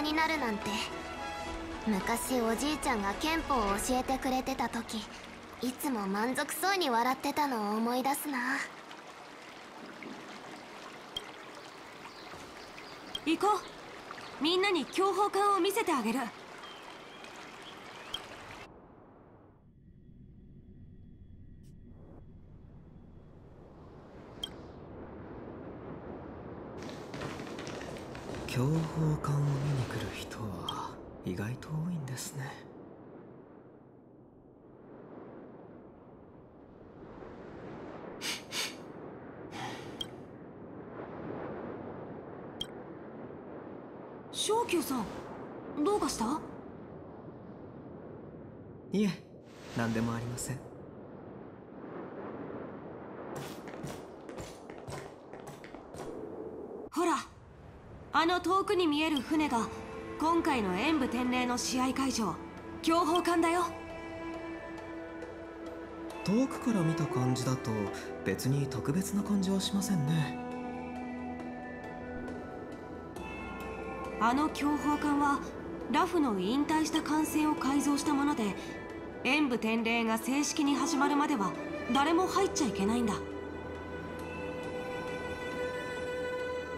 になるなんて。昔おじいちゃんが憲法を教えてくれてた時いつも満足そうに笑ってたのを思い出すな。行こう。みんなに強砲艦を見せてあげる。強砲艦を見に来る人は意外と多いんですね。昇級さんどうかした？いえ何でもありませんほらあの遠くに見える船が今回の演武天霊の試合会場強砲艦だよ。遠くから見た感じだと別に特別な感じはしませんね。あの強砲艦はラフの引退した艦船を改造したもので演武天霊が正式に始まるまでは誰も入っちゃいけないんだ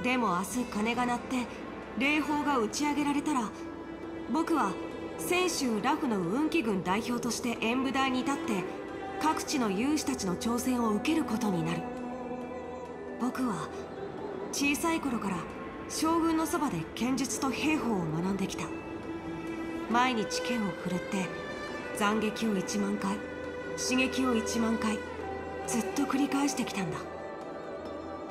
でも明日鐘が鳴って礼砲が打ち上げられたら僕は泉州ラフの運気軍代表として演武台に立って各地の勇士たちの挑戦を受けることになる。僕は小さい頃から将軍のそばで剣術と兵法を学んできた。毎日剣を振るって斬撃を1万回刺激を1万回ずっと繰り返してきたんだ。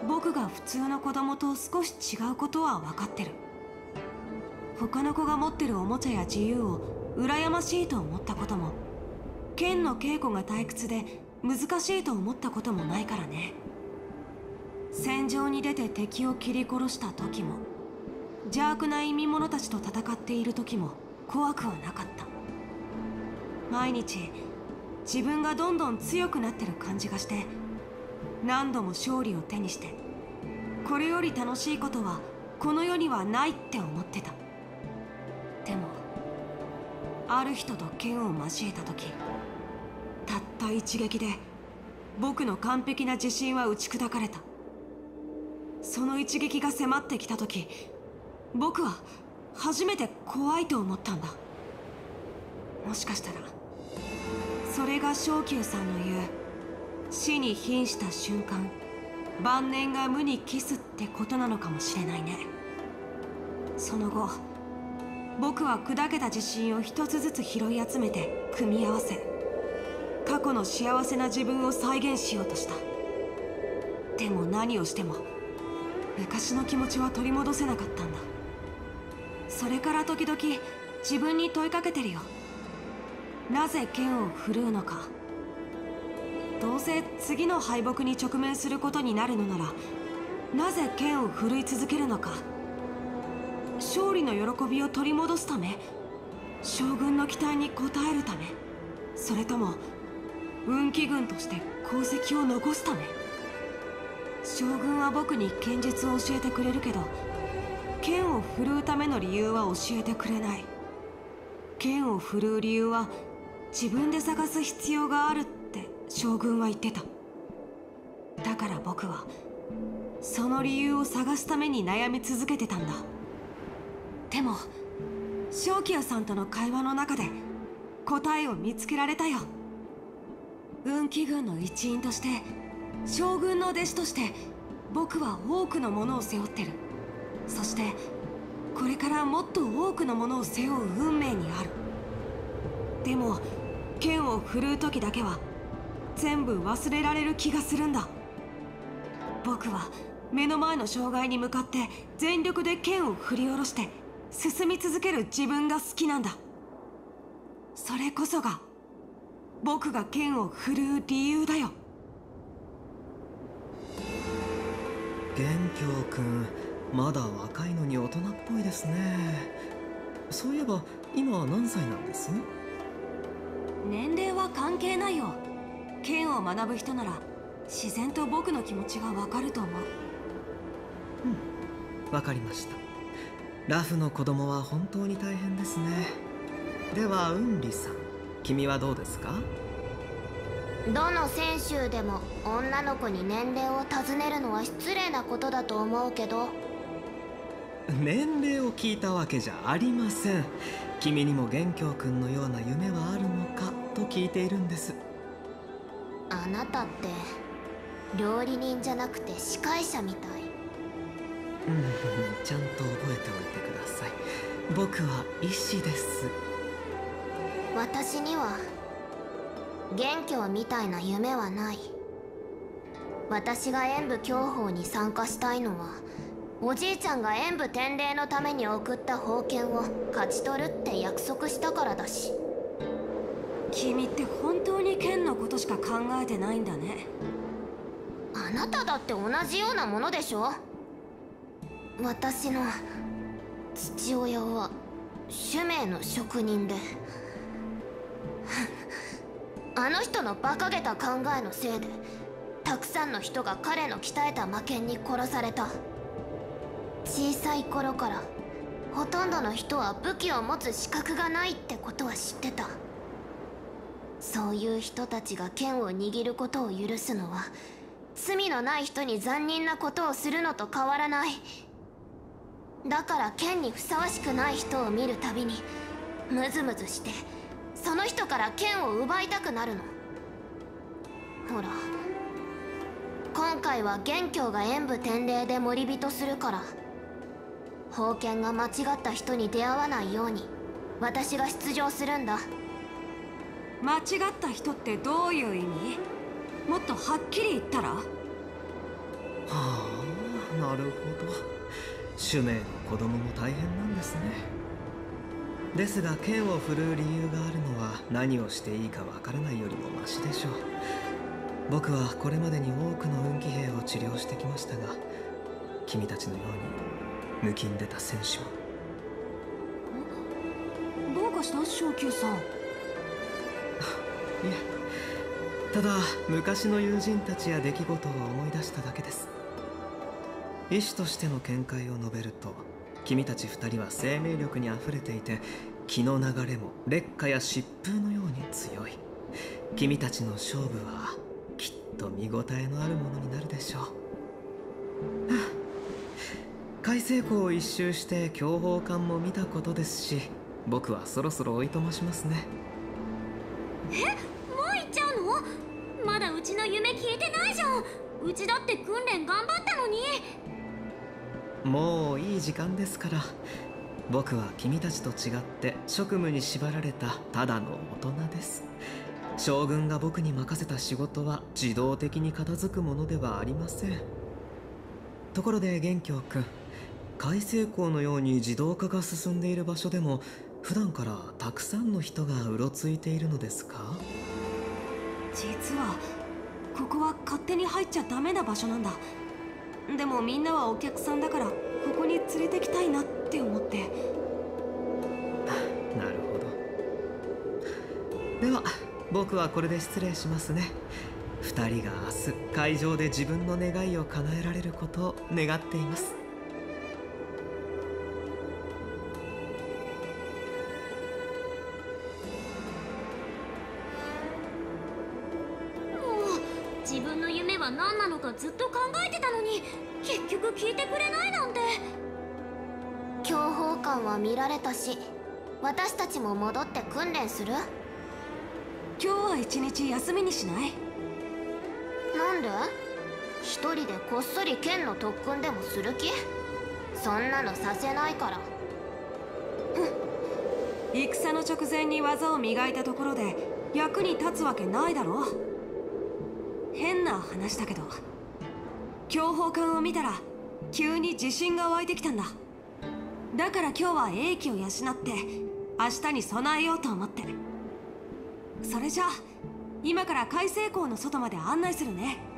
僕が普通の子供と少し違うことは分かってる。他の子が持ってるおもちゃや自由を羨ましいと思ったことも剣の稽古が退屈で難しいと思ったこともないからね。戦場に出て敵を切り殺した時も邪悪な意味者たちと戦っている時も怖くはなかった。毎日自分がどんどん強くなってる感じがして何度も勝利を手にしてこれより楽しいことはこの世にはないって思ってた。でもある人と剣を交えた時たった一撃で僕の完璧な自信は打ち砕かれた。その一撃が迫ってきた時僕は初めて怖いと思ったんだ。もしかしたらそれが昇級さんの死に瀕した瞬間晩年が無に帰すってことなのかもしれないね。その後僕は砕けた自信を一つずつ拾い集めて組み合わせ過去の幸せな自分を再現しようとした。でも何をしても昔の気持ちは取り戻せなかったんだ。それから時々自分に問いかけてるよ。なぜ剣を振るうのか。どうせ次の敗北に直面することになるのならなぜ剣を振るい続けるのか。勝利の喜びを取り戻すため将軍の期待に応えるためそれとも運気軍として功績を残すため。将軍は僕に剣術を教えてくれるけど剣を振るうための理由は教えてくれない。剣を振るう理由は自分で探す必要があるって将軍は言ってた。だから僕はその理由を探すために悩み続けてたんだ。でも正気屋さんとの会話の中で答えを見つけられたよ。運気軍の一員として将軍の弟子として僕は多くのものを背負ってる。そしてこれからもっと多くのものを背負う運命にある。でも剣を振るう時だけは全部忘れられる気がするんだ。僕は目の前の障害に向かって全力で剣を振り下ろして進み続ける自分が好きなんだ。それこそが僕が剣を振るう理由だよ。元凶くんまだ若いのに大人っぽいですね。そういえば今は何歳なんです？年齢は関係ないよ剣を学ぶ人なら自然と僕の気持ちがわかると思う。うん。わかりました。ラフの子供は本当に大変ですね。ではウンリさん君はどうですか？どの選手でも女の子に年齢を尋ねるのは失礼なことだと思うけど。年齢を聞いたわけじゃありません。君にも元凶君のような夢はあるのかと聞いているんですあなたって料理人じゃなくて司会者みたい。うんちゃんと覚えておいてください。僕は医師です。私には元凶みたいな夢はない。私が演武教法に参加したいのはおじいちゃんが演武天霊のために送った宝剣を勝ち取るって約束したからだし君って本当に剣のことしか考えてないんだね。あなただって同じようなものでしょ？私の父親は主命の職人で。あの人の馬鹿げた考えのせいでたくさんの人が彼の鍛えた魔剣に殺された。小さい頃からほとんどの人は武器を持つ資格がないってことは知ってた。そういう人たちが剣を握ることを許すのは罪のない人に残忍なことをするのと変わらない。だから剣にふさわしくない人を見るたびにムズムズしてその人から剣を奪いたくなるの。ほら今回は元凶が演武天霊で森人するから宝剣が間違った人に出会わないように私が出場するんだ。間違った人ってどういう意味？もっとはっきり言ったら？はあなるほど。主命の子供も大変なんですね。ですが剣を振るう理由があるのは何をしていいかわからないよりもマシでしょう。僕はこれまでに多くの運気兵を治療してきましたが君たちのように抜きんでた選手はどうかした？昇級さんいえただ昔の友人たちや出来事を思い出しただけです。医師としての見解を述べると君たち二人は生命力にあふれていて気の流れも劣化や疾風のように強い。君たちの勝負はきっと見応えのあるものになるでしょう。はあ海星湖を一周して強砲艦も見たことですし僕はそろそろおいとましますね。もう行っちの夢聞いてないじゃん。うちだって訓練頑張ったのに。もういい時間ですから。僕は君たちと違って職務に縛られたただの大人です。将軍が僕に任せた仕事は自動的に片付くものではありません。ところで元凶君海星港のように自動化が進んでいる場所でも普段からたくさんの人がうろついているのですか？実はここは勝手に入っちゃダメな場所なんだ。でもみんなはお客さんだからここに連れてきたいなって思って。なるほど。では僕はこれで失礼しますね。二人が明日会場で自分の願いを叶えられることを願っています。は何なのかずっと考えてたのに結局聞いてくれないなんて。強砲艦は見られたし私たちも戻って訓練する？今日は一日休みにしない？なんで？一人でこっそり剣の特訓でもする気？そんなのさせないから。戦の直前に技を磨いたところで役に立つわけないだろ変な話だけど強砲艦を見たら急に自信が湧いてきたんだ。だから今日は英気を養って明日に備えようと思ってそれじゃあ今から海星港の外まで案内するね。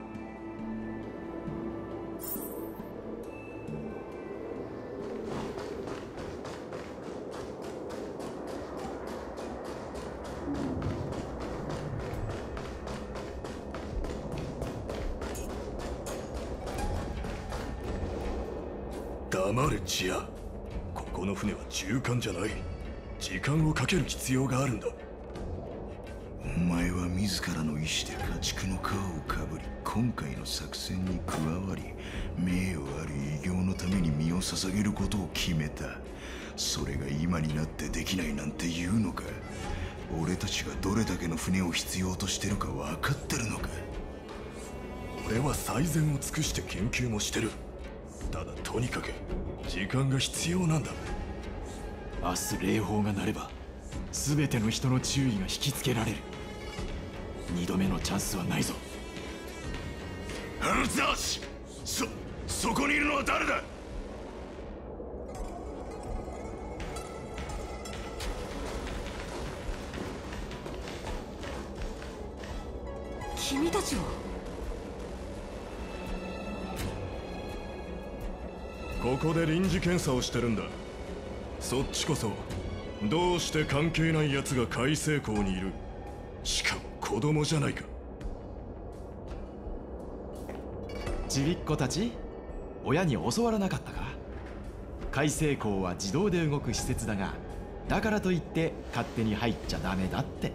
の船は銃艦じゃない。時間をかける必要があるんだ。お前は自らの意志で家畜の皮をかぶり今回の作戦に加わり名誉ある偉業のために身を捧げることを決めた。それが今になってできないなんて言うのか？俺たちがどれだけの船を必要としてるか分かってるのか？俺は最善を尽くして研究もしてる。ただとにかく時間が必要なんだ明日礼砲が鳴れば全ての人の注意が引きつけられる。二度目のチャンスはないぞ。ハルツアーシそそこにいるのは誰だ？君たちは？ここで臨時検査をしてるんだそっちこそ。どうして関係ない奴が海成校にいる？しかも子供じゃないか。ちびっ子たち？親に教わらなかったか？海成校は自動で動く施設だがだからといって勝手に入っちゃダメだって。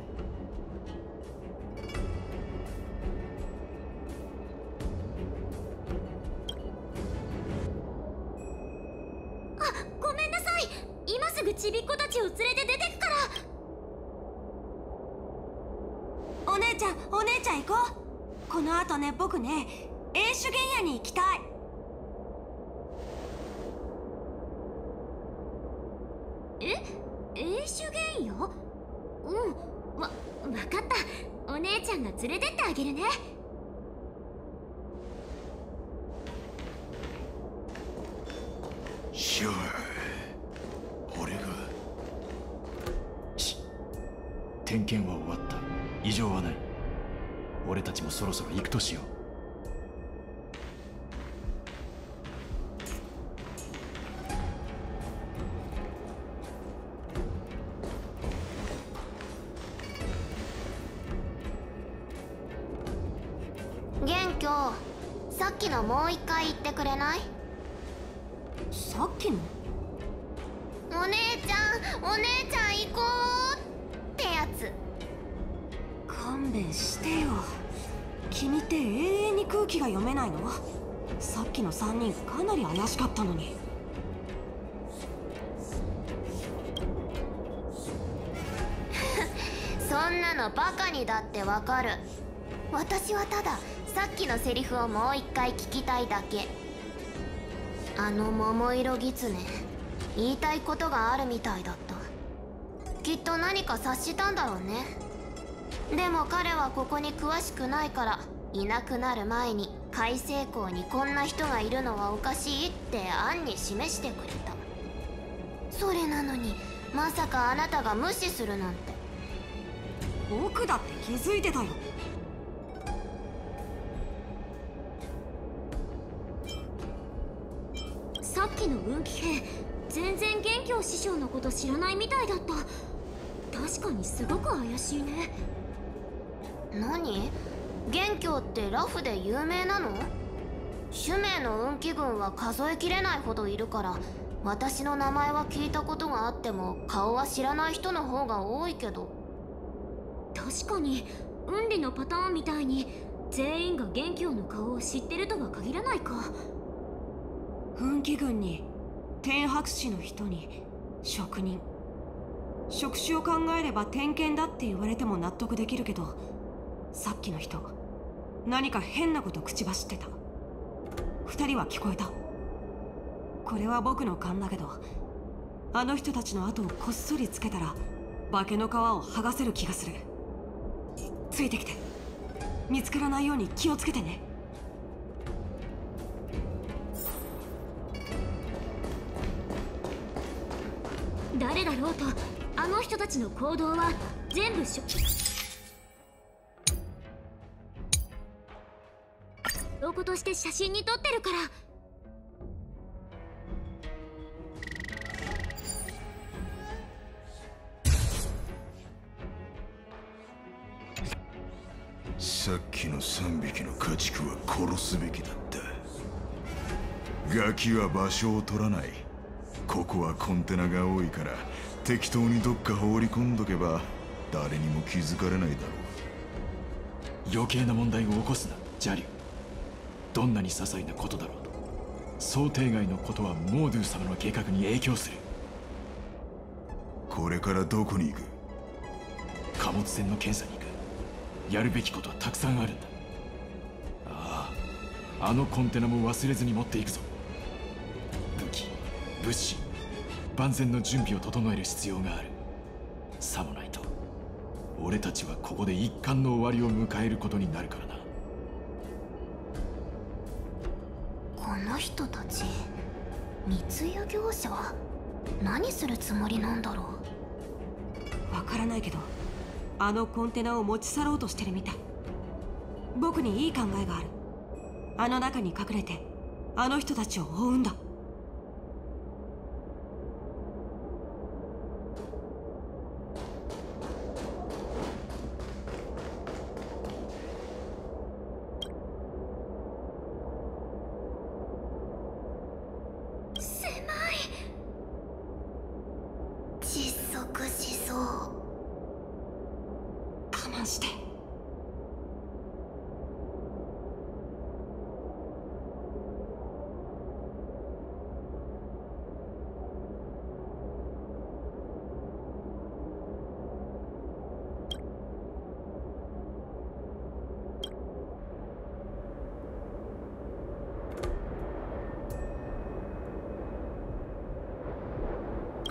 元凶さっきのもう一回言ってくれない？さっきの？お姉ちゃんお姉ちゃん行こうってやつ。勘弁してよ。君って永遠に空気が読めないの？さっきの3人かなり怪しかったのに。そんなのバカにだってわかる。私はたださっきのセリフをもう一回聞きたいだけ。あの桃色狐。言いたいことがあるみたいだった。きっと何か察したんだろうね。でも彼はここに詳しくないからいなくなる前に海星港にこんな人がいるのはおかしいって案に示してくれた。それなのにまさかあなたが無視するなんて。僕だって気づいてたよ。の運気兵全然元凶師匠のこと知らないみたいだった。確かにすごく怪しいね。何？元凶ってラフで有名なの？種名の運気軍は数えきれないほどいるから私の名前は聞いたことがあっても顔は知らない人の方が多いけど。確かに運理のパターンみたいに全員が元凶の顔を知ってるとは限らないか運気軍に天白師の人に職人。職種を考えれば点検だって言われても納得できるけどさっきの人何か変なこと口走ってた。二人は聞こえた。これは僕の勘だけどあの人たちの後をこっそりつけたら化けの皮を剥がせる気がする。ついてきて。見つからないように気をつけてね。誰だろうとあの人たちの行動は全部しょ証拠として写真に撮ってるから。さっきの3匹の家畜は殺すべきだった。ガキは場所を取らない。ここはコンテナが多いから適当にどっか放り込んどけば誰にも気づかれないだろ余計な問題を起こすなジャリュ。どんなに些細なことだろうと。想定外のことはモードゥ様の計画に影響する。うこれからどこに行く？貨物船の検査に行く。やるべきことはたくさんあるんだ。あああのコンテナも忘れずに持っていくぞ物資万全の準備を整える必要がある。さもないと俺たちはここで一巻の終わりを迎えることになるからな。この人たち密輸業者？何するつもりなんだろう？わからないけどあのコンテナを持ち去ろうとしてるみたい。僕にいい考えがある。あの中に隠れてあの人たちを追うんだ狭い窒息しそう我慢して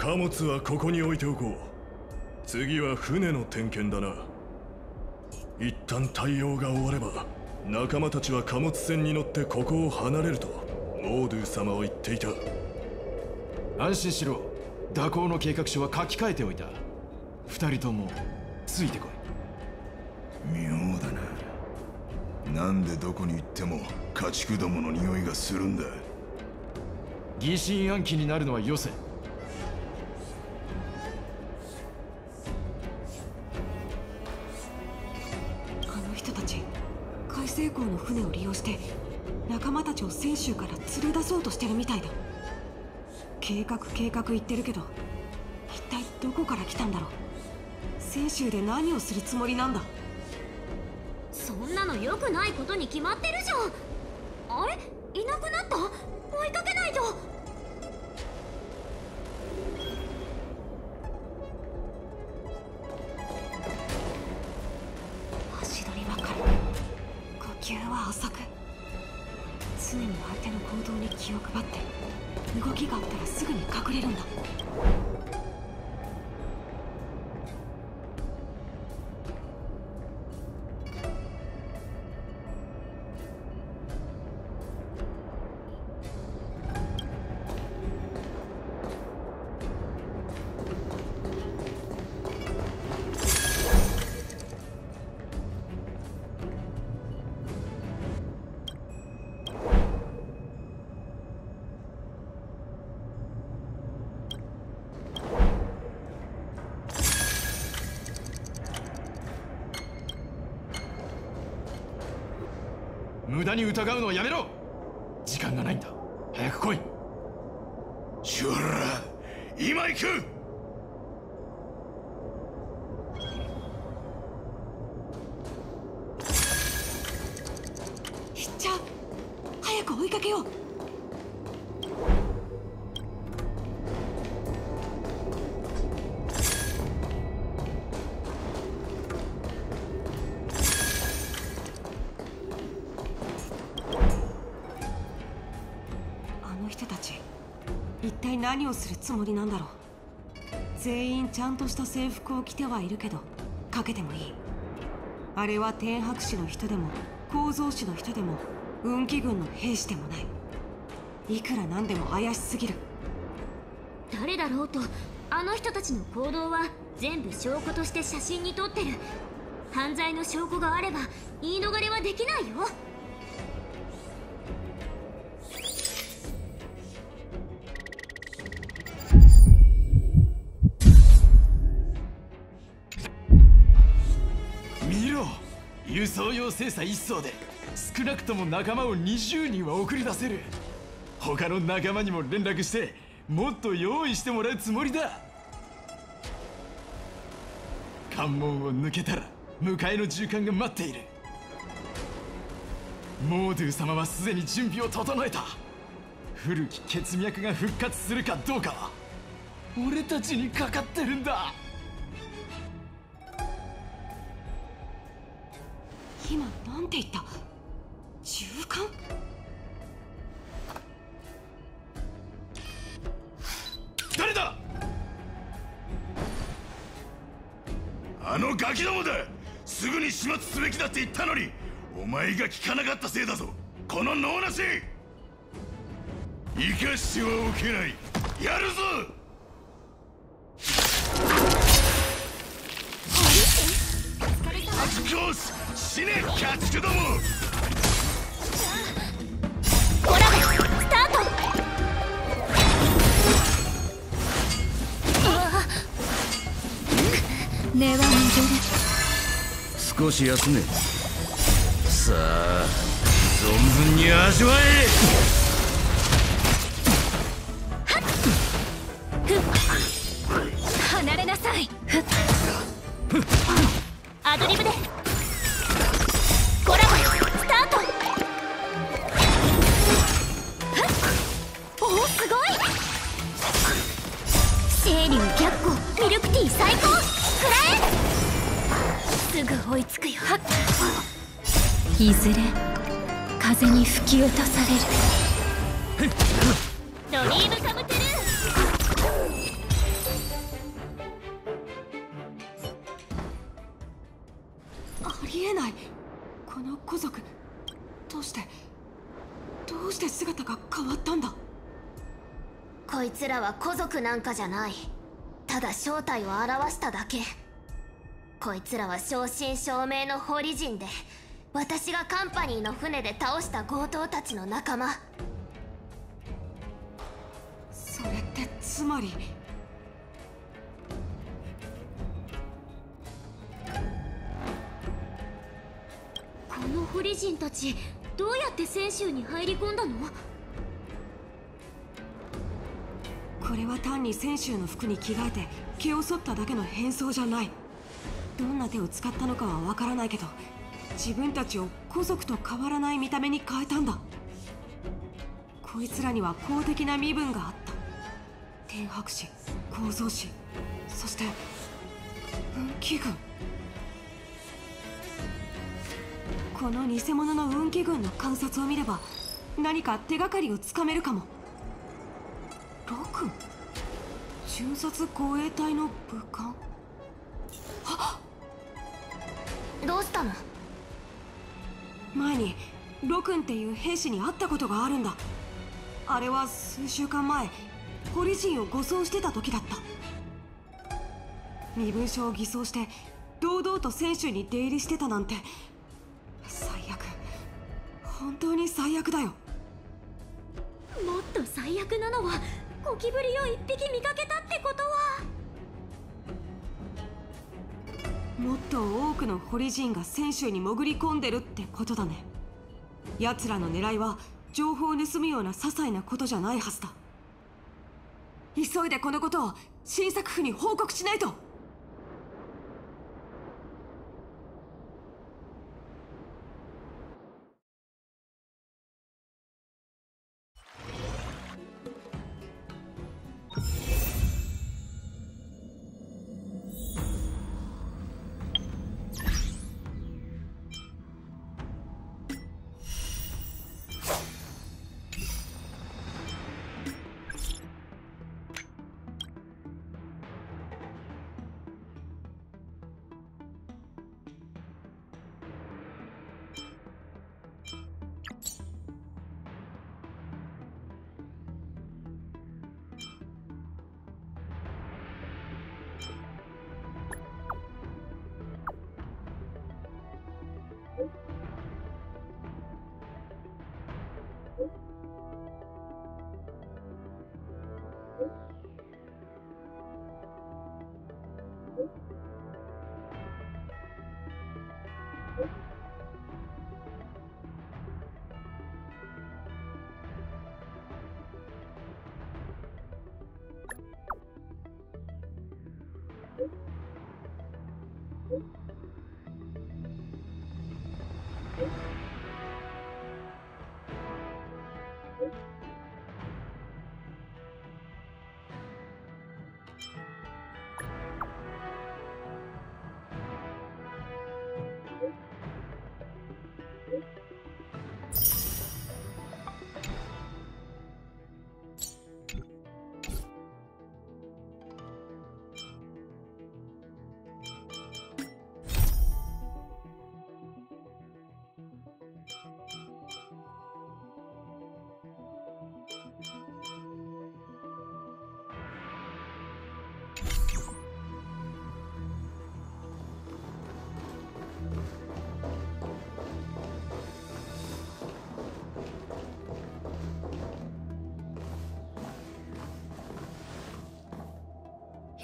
貨物はここに置いておこう。次は船の点検だな。一旦対応が終われば仲間たちは貨物船に乗ってここを離れるとモードゥ様は言っていた。安心しろ。蛇行の計画書は書き換えておいた。二人ともついてこい。妙だな。なんでどこに行っても家畜どもの匂いがするんだ。疑心暗鬼になるのはよせ船を利用して仲間たちを泉州から連れ出そうとしてるみたいだ。計画計画言ってるけど一体どこから来たんだろう。泉州で何をするつもりなんだ。そんなの良くないことに決まってるじゃん。呼吸は浅く常に相手の行動に気を配って動きがあったらすぐに隠れるんだ。何をするつもりなんだろう。全員ちゃんとした制服を着てはいるけどかけてもいい。あれは天白士の人でも構造士の人でも運気軍の兵士でもない。いくらなんでも怪しすぎる。誰だろうとあの人たちの行動は全部証拠として写真に撮ってる。犯罪の証拠があれば言い逃れはできないよ。輸送用精査一層で少なくとも仲間を20人は送り出せる。他の仲間にも連絡してもっと用意してもらうつもりだ。関門を抜けたら迎えの銃艦が待っている。モードゥ様はすでに準備を整えた。古き血脈が復活するかどうかは俺たちにかかってるんだ。今なんて言った？銃艦誰だ？あのガキどもだ！すぐに始末すべきだって言ったのにお前が聞かなかったせいだぞ。この脳なし！生かしてはおけない。やるぞ！発狂し死ね家畜どもコラボスタート。根は少し休め。さあ存分に味わえ。離れなさい。アドリブですぐ追いつくよ。いずれ風に吹き落とされる。ドリームカムトゥルー。ありえない。この古族どうしてどうして姿が変わったんだ？こいつらは古族なんかじゃない。ただ正体を表しただけ。こいつらは正真正銘のホリ人で私がカンパニーの船で倒した強盗たちの仲間。それってつまりこのホリ人たちどうやって泉州に入り込んだの？これは単に泉州の服に着替えて毛を剃っただけの変装じゃないどんな手を使ったのかはわからないけど自分たちを古族と変わらない見た目に変えたんだ。こいつらには公的な身分があった。天白氏構造氏そして運気軍この偽物の運気軍の観察を見れば何か手がかりをつかめるかも。ロク巡察護衛隊の武官。どうしたの？前にロクンっていう兵士に会ったことがあるんだ。あれは数週間前ホリ人を護送してた時だった。身分証を偽装して堂々と選手に出入りしてたなんて。最悪。本当に最悪だよ。もっと最悪なのはゴキブリを一匹見かけたってことはもっと多くの堀人が泉州に潜り込んでるってことだね。奴らの狙いは情報を盗むような些細なことじゃないはずだ。急いでこのことを新作府に報告しないと。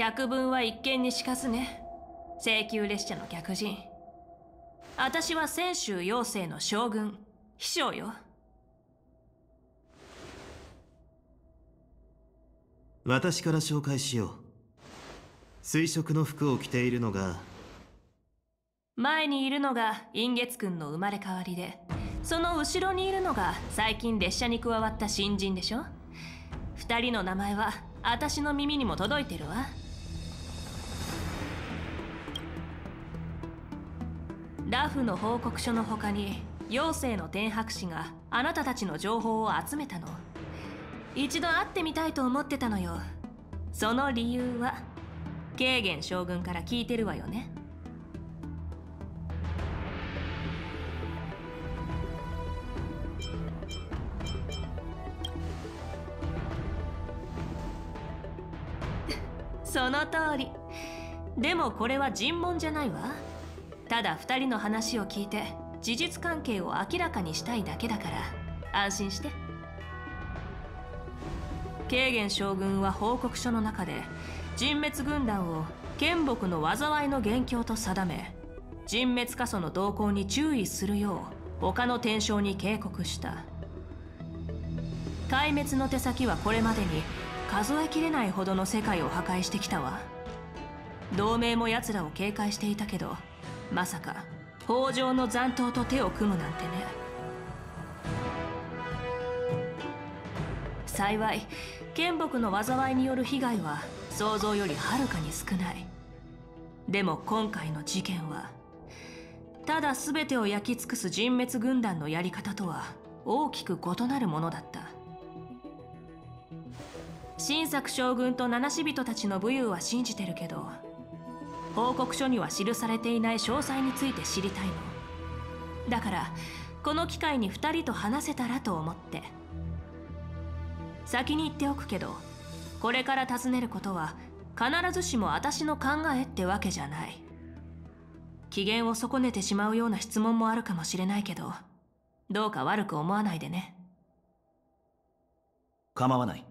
百聞は一見にしかずね。請求列車の逆人。私は泉州妖精の将軍秘書よ。私から紹介しよう。水色の服を着ているのが。前にいるのが陰月君の生まれ変わりでその後ろにいるのが最近列車に加わった新人でしょ。二人の名前は私の耳にも届いてるわラフの報告書の他に妖精の天白氏があなたたちの情報を集めたの。一度会ってみたいと思ってたのよ。その理由は慶元将軍から聞いてるわよね。その通り。でもこれは尋問じゃないわ。ただ二人の話を聞いて事実関係を明らかにしたいだけだから。安心して。慶元将軍は報告書の中で人滅軍団を剣木の災いの元凶と定め人滅過疎の動向に注意するよう他の天将に警告した。壊滅の手先はこれまでに数えきれないほどの世界を破壊してきたわ。同盟も奴らを警戒していたけどまさか北条の残党と手を組むなんてね。幸い剣木の災いによる被害は想像よりはるかに少ない。でも今回の事件はただ全てを焼き尽くす人滅軍団のやり方とは大きく異なるものだった。新作将軍と七死人たちの武勇は信じてるけど報告書には記されていない詳細について知りたいの。だからこの機会に2人と話せたらと思って。先に言っておくけどこれから尋ねることは必ずしも私の考えってわけじゃない。機嫌を損ねてしまうような質問もあるかもしれないけどどうか悪く思わないでね。構わない。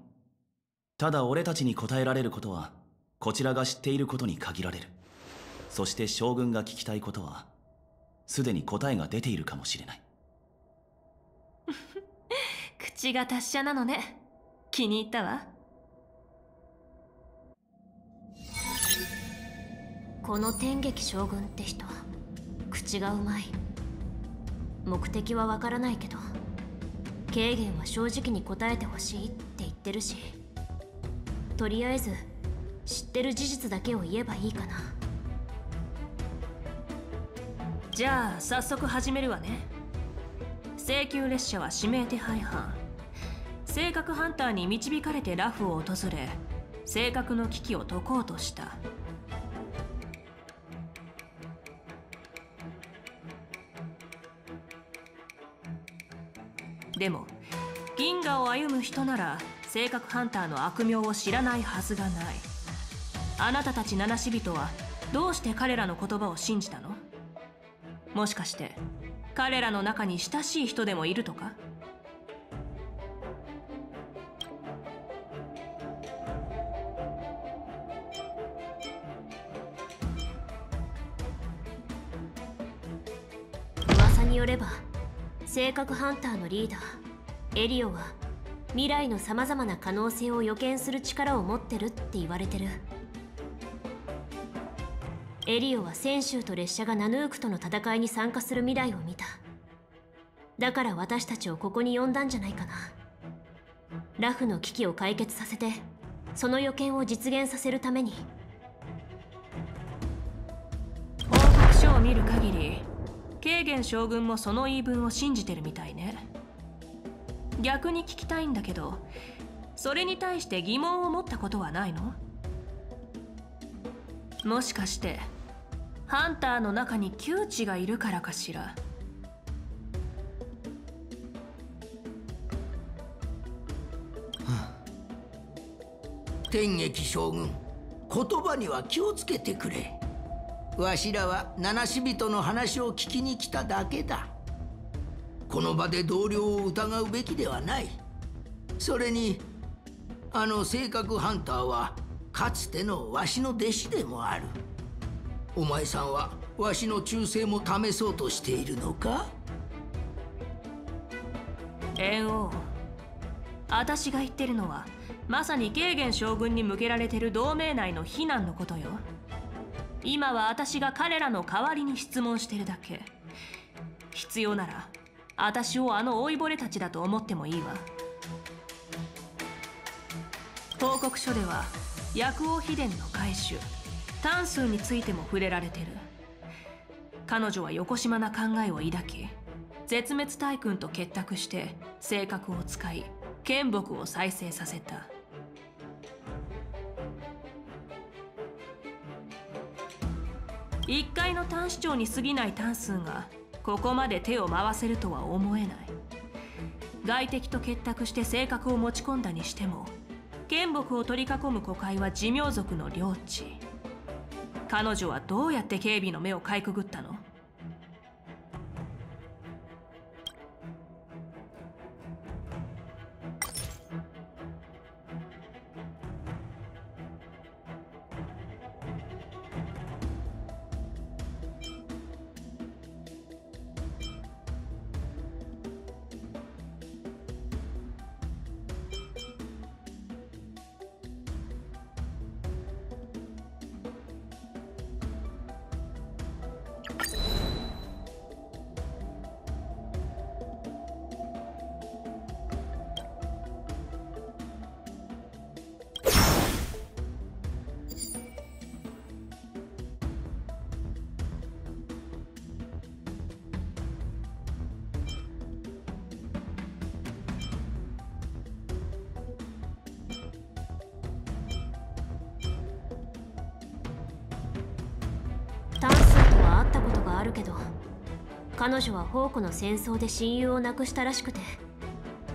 ただ俺たちに答えられることはこちらが知っていることに限られる。そして将軍が聞きたいことはすでに答えが出ているかもしれない。口が達者なのね。気に入ったわ。この天撃将軍って人口がうまい。目的はわからないけど軽減は正直に答えてほしいって言ってるしとりあえず知ってる事実だけを言えばいいかな。じゃあ早速始めるわね。請求列車は指名手配犯。性格ハンターに導かれてラフを訪れ性格の危機を解こうとした。でも銀河を歩む人なら性格ハンターの悪名を知らないはずがない。あなたたち七死人はどうして彼らの言葉を信じたの？もしかして彼らの中に親しい人でもいるとか？噂によれば性格ハンターのリーダーエリオは未来のさまざまな可能性を予見する力を持ってるって言われてる。エリオは泉州と列車がナヌークとの戦いに参加する未来を見た。だから私たちをここに呼んだんじゃないかな。ラフの危機を解決させてその予見を実現させるために。報告書を見る限りケーゲン将軍もその言い分を信じてるみたいね。逆に聞きたいんだけどそれに対して疑問を持ったことはないの？もしかしてハンターの中に窮地がいるからかしら？天撃将軍言葉には気をつけてくれ。わしらは七死人の話を聞きに来ただけだ。この場で同僚を疑うべきではない。それにあの性格ハンターはかつてのわしの弟子でもある。お前さんはわしの忠誠も試そうとしているのか？猿王。私が言ってるのはまさにケーゲン将軍に向けられてる同盟内の非難のことよ。今は私が彼らの代わりに質問してるだけ。必要なら私をあの老いぼれたちだと思ってもいいわ。報告書では薬王秘伝の回収。単数についても触れられてる。彼女は横島な考えを抱き絶滅大君と結託して性格を使い剣木を再生させた。一階の単市長に過ぎない単数がここまで手を回せるとは思えない。外敵と結託して性格を持ち込んだにしても剣木を取り囲む古海は寿命族の領地。彼女はどうやって警備の目をかいくぐったの？彼女は宝庫の戦争で親友を亡くしたらしくて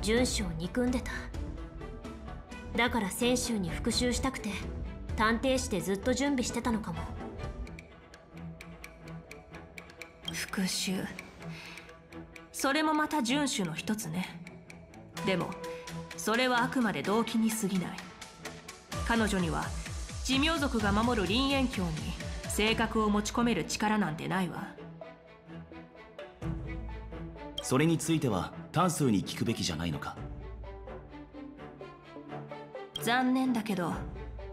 遵守を憎んでた。だから泉州に復讐したくて探偵士でずっと準備してたのかも。復讐？それもまた遵守の一つね。でもそれはあくまで動機に過ぎない。彼女には寿命族が守る林縁境に性格を持ち込める力なんてないわ。それについては単数に聞くべきじゃないのか？残念だけど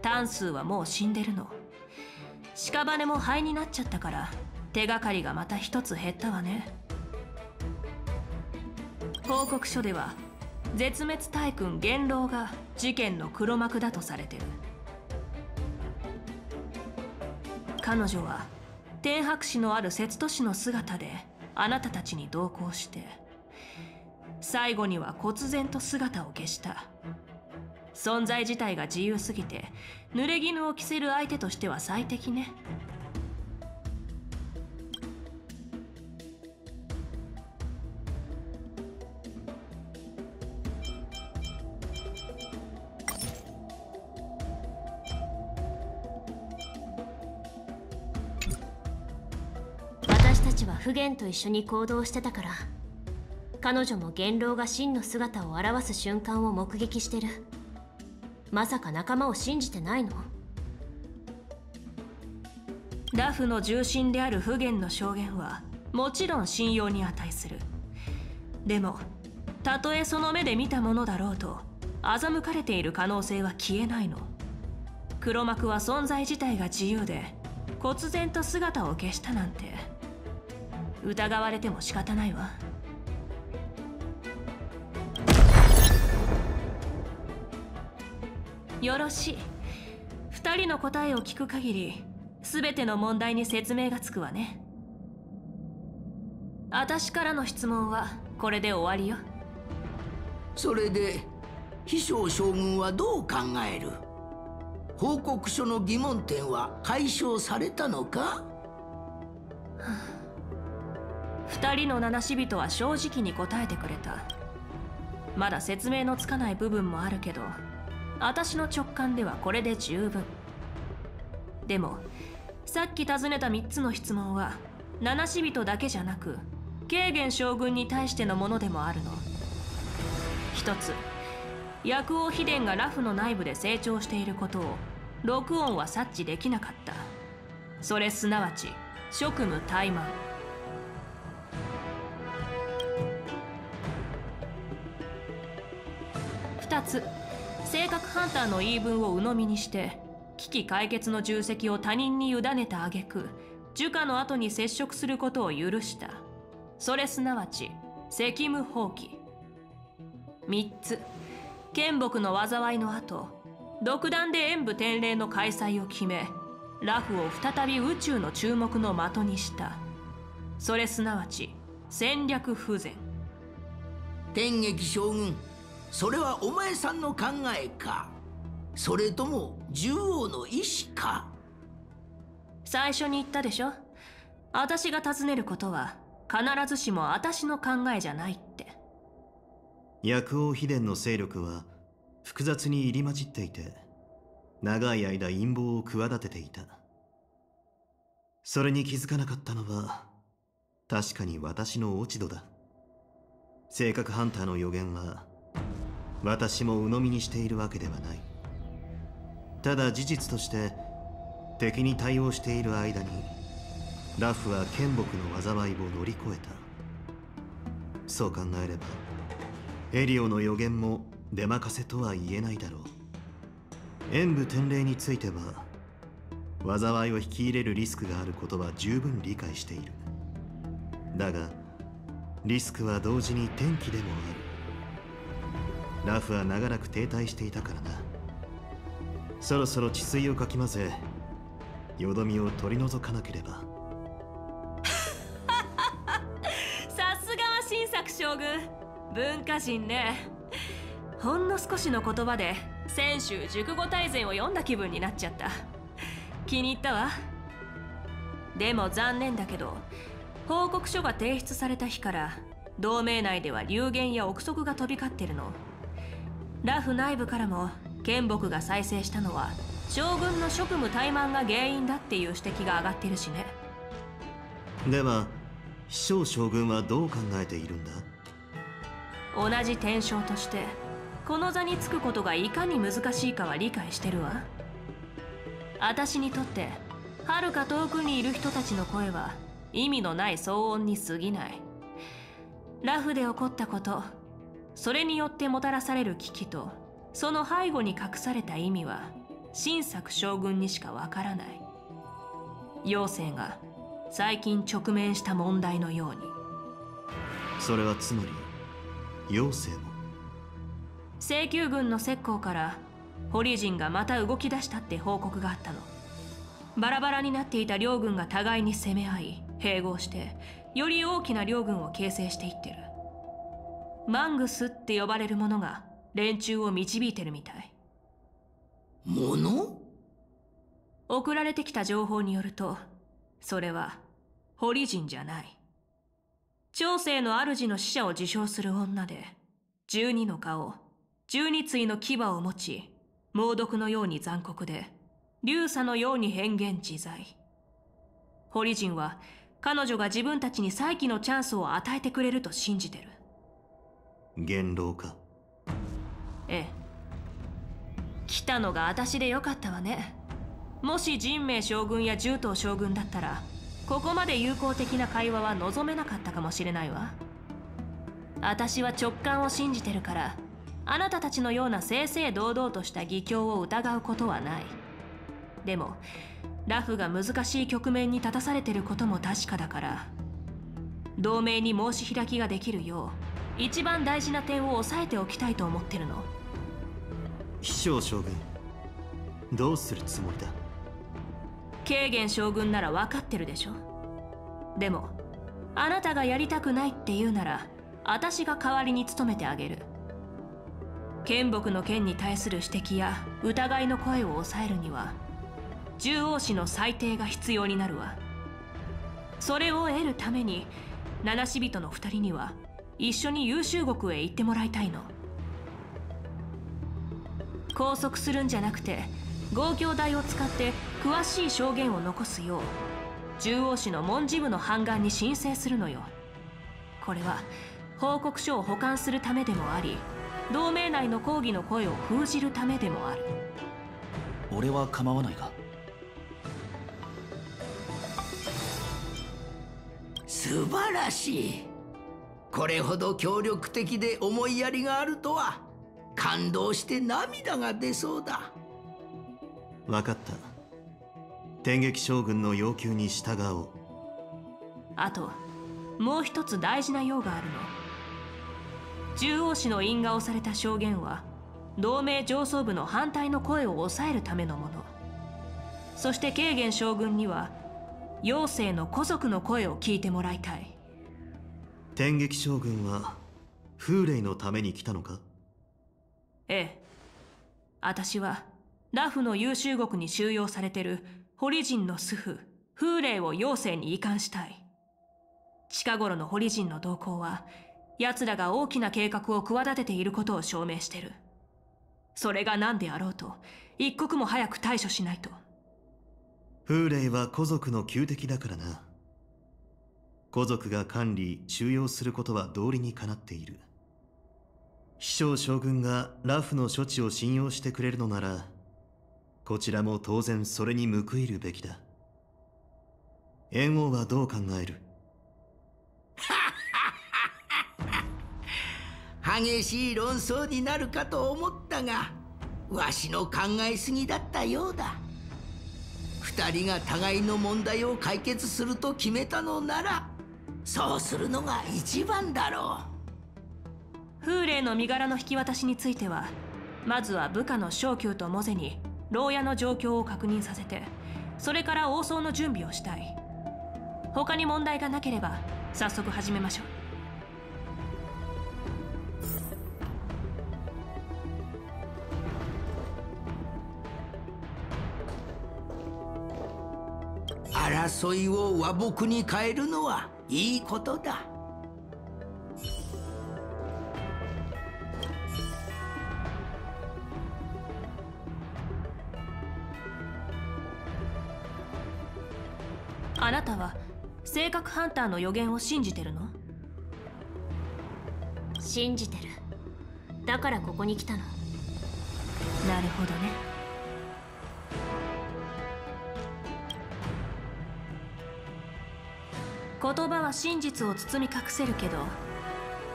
単数はもう死んでるの。屍も灰になっちゃったから手がかりがまた一つ減ったわね。報告書では絶滅大君元老が事件の黒幕だとされてる。彼女は天白氏のある節都市の姿であなたたちに同行して最後には忽然と姿を消した。存在自体が自由すぎて濡れ衣を着せる相手としては最適ね。たちは不言と一緒に行動してたから彼女も元老が真の姿を表す瞬間を目撃してる。まさか仲間を信じてないの？ラフの重心である不言の証言はもちろん信用に値する。でもたとえその目で見たものだろうと欺かれている可能性は消えないの。黒幕は存在自体が自由で忽然と姿を消したなんて。疑われても仕方ないわ。よろしい。二人の答えを聞く限り全ての問題に説明がつくわね。私からの質問はこれで終わりよ。それで秘書将軍はどう考える？報告書の疑問点は解消されたのか？二人の七死人は正直に答えてくれた。まだ説明のつかない部分もあるけど私の直感ではこれで十分。でもさっき尋ねた3つの質問は七死人だけじゃなく軽減将軍に対してのものでもあるの。一つ薬王秘伝がラフの内部で成長していることを録音は察知できなかった。それすなわち職務怠慢。2つ。性格ハンターの言い分を鵜呑みにして危機解決の重責を他人に委ねた挙句樹下の後に接触することを許した。それすなわち責務放棄。3つ。剣木の災いの後独断で演武天霊の開催を決めラフを再び宇宙の注目の的にした。それすなわち戦略不全。天撃将軍それはお前さんの考えか。それとも獣王の意志か。最初に言ったでしょ。私が尋ねることは必ずしも私の考えじゃないって。薬王秘伝の勢力は複雑に入り混じっていて長い間陰謀を企てていた。それに気づかなかったのは確かに私の落ち度だ。性格ハンターの予言は私も鵜呑みにしているわけではない。ただ事実として敵に対応している間にラフは剣木の災いを乗り越えた。そう考えればエリオの予言も出任せとは言えないだろう。演武天霊については災いを引き入れるリスクがあることは十分理解している。だがリスクは同時に天気でもある。ラフは長らく停滞していたからなそろそろ治水をかき混ぜよどみを取り除かなければ。さすがは新作将軍。文化人ね。ほんの少しの言葉で先週熟語大全を読んだ気分になっちゃった。気に入ったわ。でも残念だけど報告書が提出された日から同盟内では流言や憶測が飛び交ってるの。ラフ内部からも剣木が再生したのは将軍の職務怠慢が原因だっていう指摘が上がってるしね。では秘書将軍はどう考えているんだ？同じ天将としてこの座につくことがいかに難しいかは理解してるわ。私にとって遥か遠くにいる人たちの声は意味のない騒音に過ぎない。ラフで起こったことそれによってもたらされる危機とその背後に隠された意味は新作将軍にしかわからない。妖精が最近直面した問題のように。それはつまり妖精も。請求軍の石膏から堀人がまた動き出したって報告があったの。バラバラになっていた両軍が互いに攻め合い併合してより大きな両軍を形成していってるマングスって呼ばれるものが連中を導いてるみたい。もの送られてきた情報によるとそれは堀人じゃない。長生の主の使者を自称する女で十二の顔十二対の牙を持ち猛毒のように残酷で流砂のように変幻自在。堀人は彼女が自分たちに再起のチャンスを与えてくれると信じてる元老か？ええ。来たのが私でよかったわね。もし神明将軍や重東将軍だったらここまで友好的な会話は望めなかったかもしれないわ。私は直感を信じてるからあなたたちのような正々堂々とした義教を疑うことはない。でもラフが難しい局面に立たされてることも確かだから同盟に申し開きができるよう一番大事な点を押さえておきたいと思ってるの。秘書将軍どうするつもりだ？軽減将軍なら分かってるでしょ。でもあなたがやりたくないって言うなら私が代わりに務めてあげる。剣木の剣に対する指摘や疑いの声を抑えるには獣王氏の裁定が必要になるわ。それを得るために七死人の二人には一緒に優秀国へ行ってもらいたいの。拘束するんじゃなくて合教代を使って詳しい証言を残すよう獣王氏の文字部の判官に申請するのよ。これは報告書を保管するためでもあり同盟内の抗議の声を封じるためでもある。俺は構わないが素晴らしいこれほど協力的で思いやりがあるとは感動して涙が出そうだ。分かった。天撃将軍の要求に従おう。あともう一つ大事な用があるの。獣王氏の因果をされた証言は同盟上層部の反対の声を抑えるためのもの。そして慶元将軍には妖精の古族の声を聞いてもらいたい天撃将軍は風霊のために来たのか？ええ。私はラフの優秀国に収容されてる堀人の主婦風霊を妖精に移管したい。近頃の堀人の動向は奴らが大きな計画を企てていることを証明してる。それが何であろうと一刻も早く対処しないと。風霊は古族の旧敵だからな古族が管理収容することは道理にかなっている。秘書将軍がラフの処置を信用してくれるのならこちらも当然それに報いるべきだ。猿王はどう考える？激しい論争になるかと思ったがわしの考えすぎだったようだ。二人が互いの問題を解決すると決めたのならそうするのが一番だろう。風霊の身柄の引き渡しについてはまずは部下の昇給とモゼに牢屋の状況を確認させてそれから王葬の準備をしたい。他に問題がなければ早速始めましょう。争いを和睦に変えるのはいいことだ。あなたは性格ハンターの予言を信じてるの？信じてる。だからここに来たの。なるほどね言葉は真実を包み隠せるけど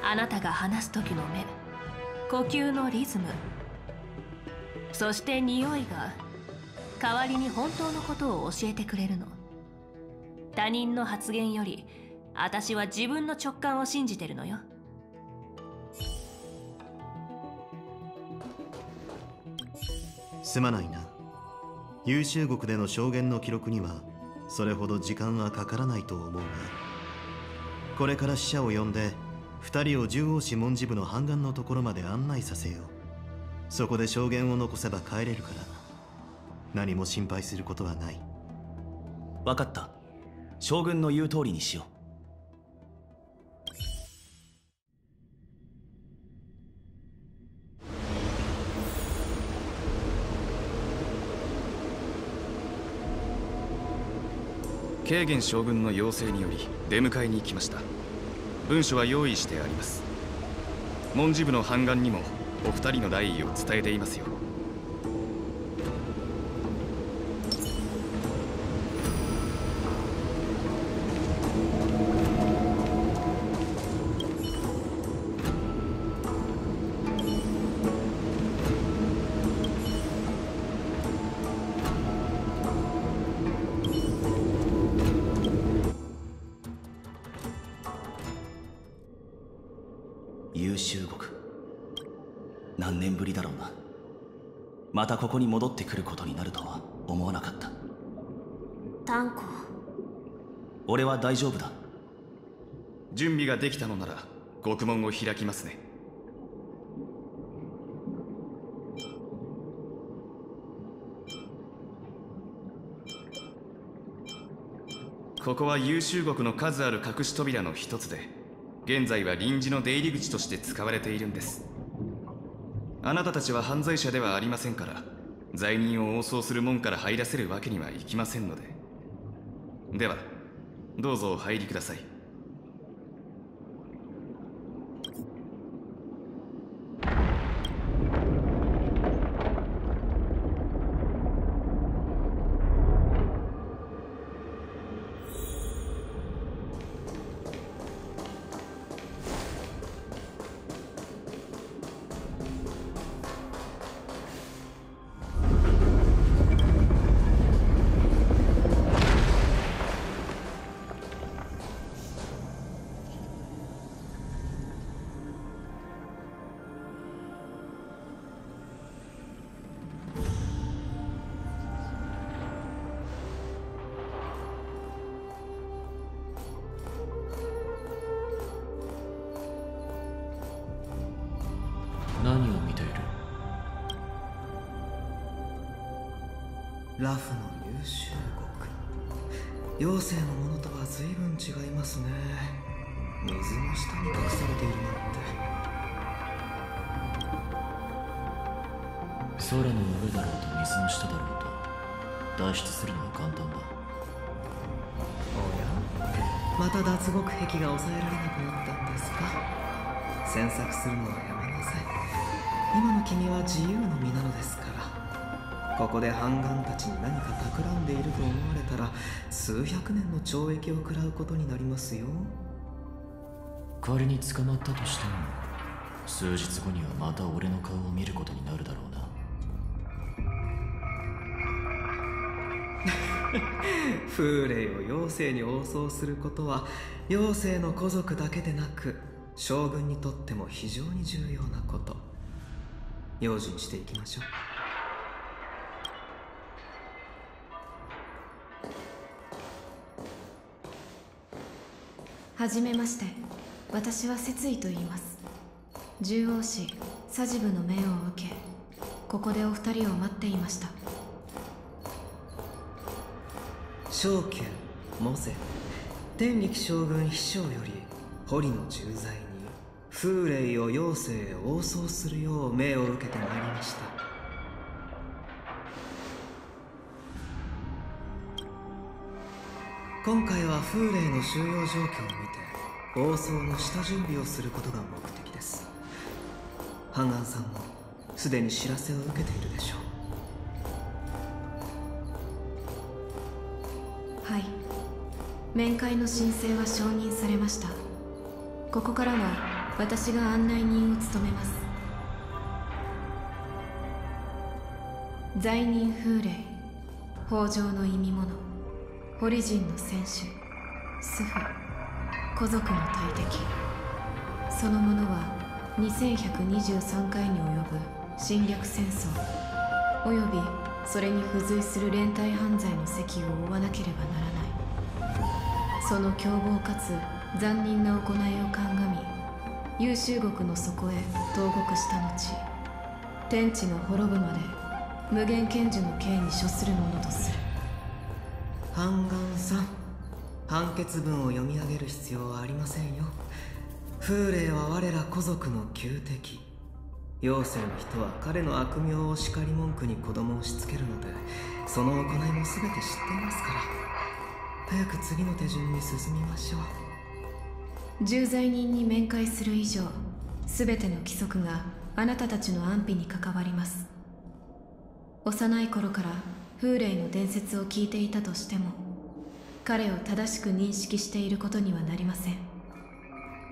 あなたが話す時の目呼吸のリズムそして匂いが代わりに本当のことを教えてくれるの。他人の発言より私は自分の直感を信じてるのよ。すまないな。優秀国での証言の記録にはそれほど時間はかからないと思うがこれから使者を呼んで二人を獣王子文字部の半岸のところまで案内させよう。そこで証言を残せば帰れるから何も心配することはない。分かった。将軍の言う通りにしよう。慶元将軍の要請により出迎えに来ました。文書は用意してあります。文字部の判官にもお二人の代意を伝えていますよ。優秀国。何年ぶりだろうな。またここに戻ってくることになるとは思わなかった。タンコ俺は大丈夫だ。準備ができたのなら獄門を開きますね。ここは優秀国の数ある隠し扉の一つで現在は臨時の出入り口として使われているんです。あなたたちは犯罪者ではありませんから罪人を応送する門から入らせるわけにはいきませんので。ではどうぞお入りください。空の上だろうと水の下だろうと脱出するのは簡単だ。おや？また脱獄壁が抑えられなくなったんですか？詮索するのはやめなさい。今の君は自由の身なのですから。ここで反乱たちに何か企んでいると思われたら数百年の懲役を食らうことになりますよ。仮に捕まったとしても数日後にはまた俺の顔を見ることになるだろう 風霊を妖精に応送することは妖精の古族だけでなく将軍にとっても非常に重要なこと。用心していきましょう。はじめまして。私は節意と言います。獣王子サジブの命を受けここでお二人を待っていました。昇級モゼ天力将軍秘書より堀の重罪に風霊を妖精へ応送するよう命を受けてまいりました。今回は風霊の収容状況を見て応送の下準備をすることが目的です。ハンガンさんもすでに知らせを受けているでしょう。面会の申請は承認されました。ここからは私が案内人を務めます。罪人風霊北条の意味物ホリジンの戦士スフ古族の大敵。そのものは2123回に及ぶ侵略戦争およびそれに付随する連帯犯罪の責を負わなければならない。その凶暴かつ残忍な行いを鑑み優秀国の底へ投獄した後天地が滅ぶまで無限賢樹の刑に処するものとする。ハンガンさん判決文を読み上げる必要はありませんよ。風霊は我ら古族の旧敵。妖精の人は彼の悪名を叱り文句に子供をしつけるのでその行いも全て知っていますから。早く次の手順に進みましょう。重罪人に面会する以上全ての規則があなたたちの安否に関わります。幼い頃から風霊の伝説を聞いていたとしても彼を正しく認識していることにはなりません。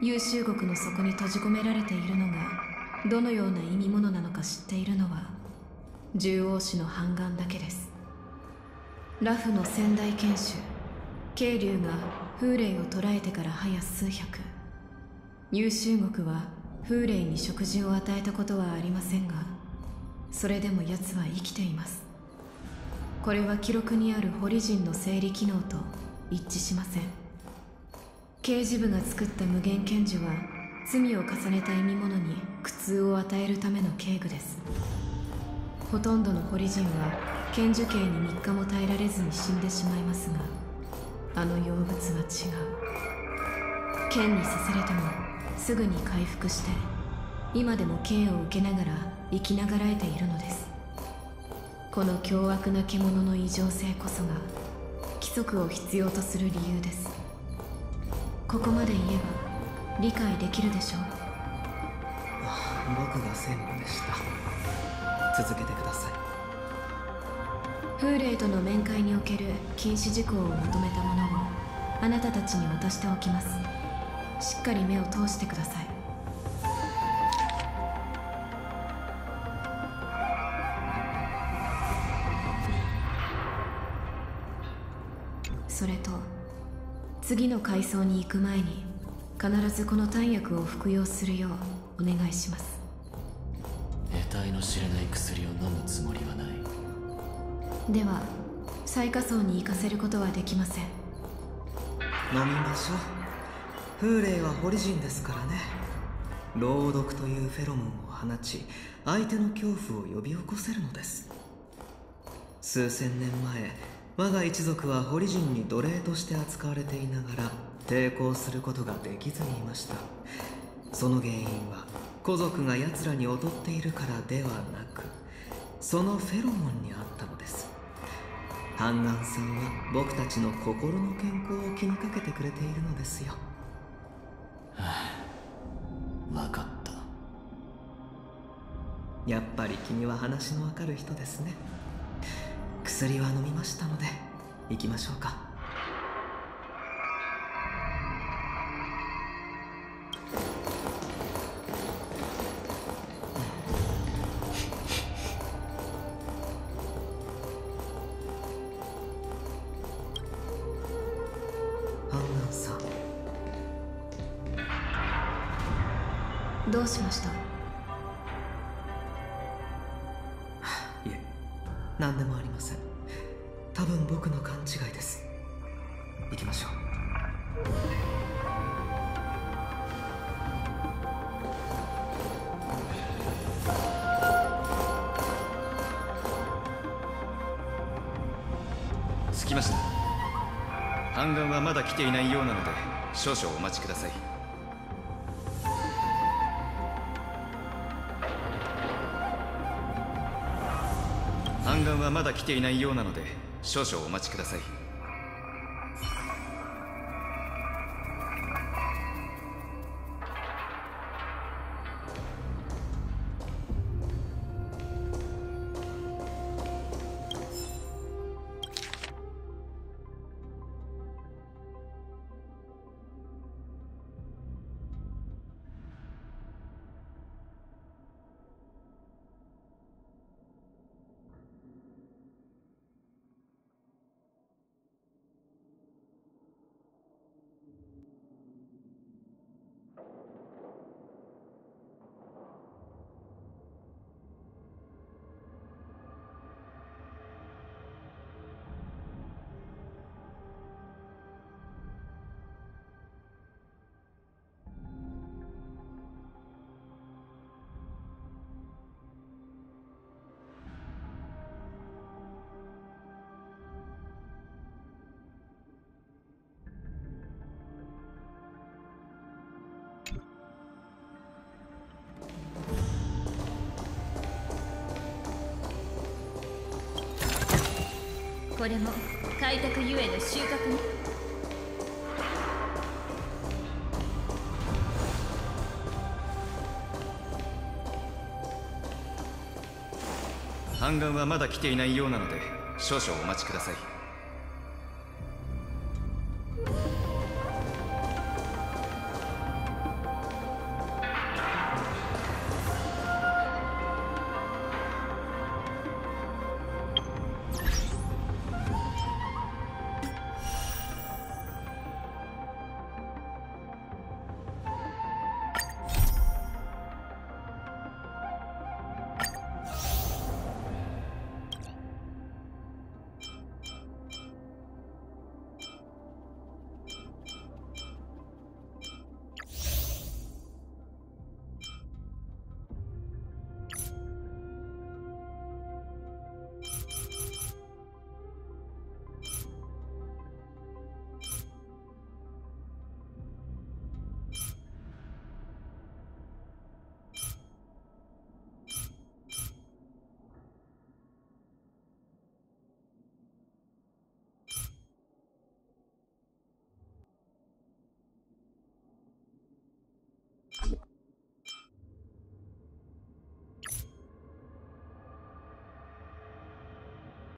優秀国の底に閉じ込められているのがどのような意味物なのか知っているのは獣王子の反乱だけです。ラフの先代剣士渓流が風霊を捕らえてから早数百。優秀国は風霊に食事を与えたことはありませんがそれでも奴は生きています。これは記録にあるホリジンの生理機能と一致しません。刑事部が作った無限拳銃は罪を重ねた意味物に苦痛を与えるための警具です。ほとんどのホリ人は剣樹刑に3日も耐えられずに死んでしまいますがあの妖物は違う。剣に刺されてもすぐに回復して今でも刑を受けながら生きながらえているのです。この凶悪な獣の異常性こそが規則を必要とする理由です。ここまで言えば理解できるでしょう。僕が専務でした。続けてください。風霊との面会における禁止事項をまとめたものをあなたたちに渡しておきます。しっかり目を通してください。それと次の階層に行く前に必ずこの弾薬を服用するようお願いします。得体の知れない薬を飲むつもりはない。では最下層に行かせることはできません飲みましょう。風霊はホリ人ですからね。朗読というフェロモンを放ち相手の恐怖を呼び起こせるのです。数千年前我が一族はホリ人に奴隷として扱われていながら抵抗することができずにいました。その原因は古族が奴らに劣っているからではなくそのフェロモンにあった。ハンガンさんは僕たちの心の健康を気にかけてくれているのですよ。分かった。やっぱり君は話のわかる人ですね。薬は飲みましたので行きましょうかどうしました？いえ何でもありません。多分僕の勘違いです。行きましょう。着きました。半眼はまだ来ていないようなので少々お待ちください来ていないようなので少々お待ちください。これも開拓ゆえの収穫ね。半眼はまだ来ていないようなので少々お待ちください。